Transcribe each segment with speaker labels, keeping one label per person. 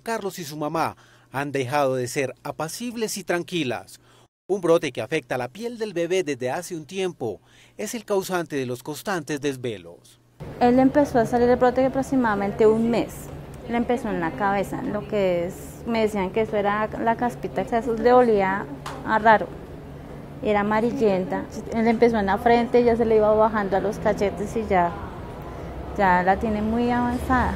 Speaker 1: Carlos y su mamá han dejado de ser apacibles y tranquilas. Un brote que afecta la piel del bebé desde hace un tiempo es el causante de los constantes desvelos.
Speaker 2: Él empezó a salir el brote aproximadamente un mes. Le empezó en la cabeza, lo que es, me decían que eso era la caspita, que eso le olía a raro. Era amarillenta. Él empezó en la frente, ya se le iba bajando a los cachetes y ya, ya la tiene muy avanzada.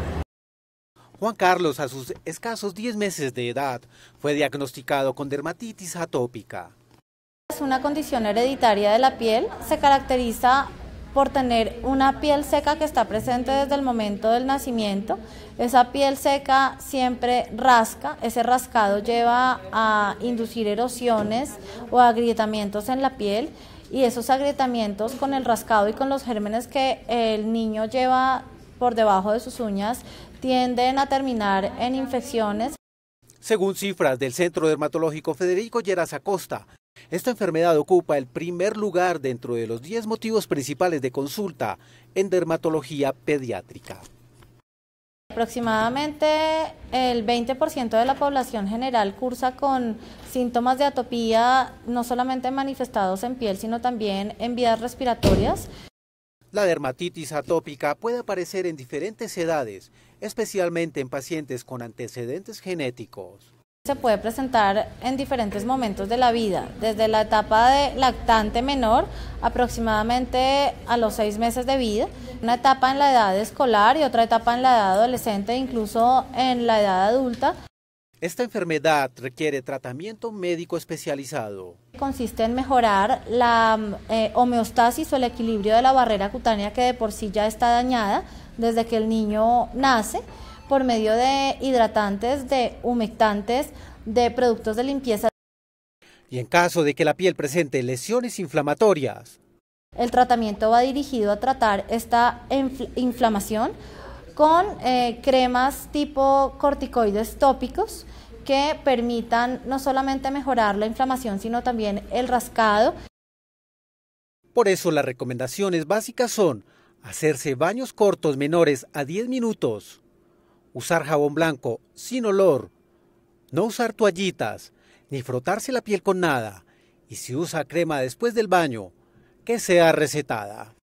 Speaker 1: Juan Carlos, a sus escasos 10 meses de edad, fue diagnosticado con dermatitis atópica.
Speaker 3: Es una condición hereditaria de la piel, se caracteriza por tener una piel seca que está presente desde el momento del nacimiento. Esa piel seca siempre rasca, ese rascado lleva a inducir erosiones o agrietamientos en la piel y esos agrietamientos con el rascado y con los gérmenes que el niño lleva por debajo de sus uñas tienden a terminar en infecciones.
Speaker 1: Según cifras del Centro Dermatológico Federico Lleras Acosta, esta enfermedad ocupa el primer lugar dentro de los 10 motivos principales de consulta en dermatología pediátrica.
Speaker 3: Aproximadamente el 20% de la población general cursa con síntomas de atopía no solamente manifestados en piel, sino también en vías respiratorias.
Speaker 1: La dermatitis atópica puede aparecer en diferentes edades, especialmente en pacientes con antecedentes genéticos.
Speaker 3: Se puede presentar en diferentes momentos de la vida, desde la etapa de lactante menor, aproximadamente a los seis meses de vida, una etapa en la edad escolar y otra etapa en la edad adolescente, incluso en la edad adulta.
Speaker 1: Esta enfermedad requiere tratamiento médico especializado.
Speaker 3: Consiste en mejorar la eh, homeostasis o el equilibrio de la barrera cutánea que de por sí ya está dañada desde que el niño nace por medio de hidratantes, de humectantes, de productos de limpieza.
Speaker 1: Y en caso de que la piel presente lesiones inflamatorias.
Speaker 3: El tratamiento va dirigido a tratar esta inflamación con eh, cremas tipo corticoides tópicos que permitan no solamente mejorar la inflamación, sino también el rascado.
Speaker 1: Por eso las recomendaciones básicas son hacerse baños cortos menores a 10 minutos, usar jabón blanco sin olor, no usar toallitas, ni frotarse la piel con nada, y si usa crema después del baño, que sea recetada.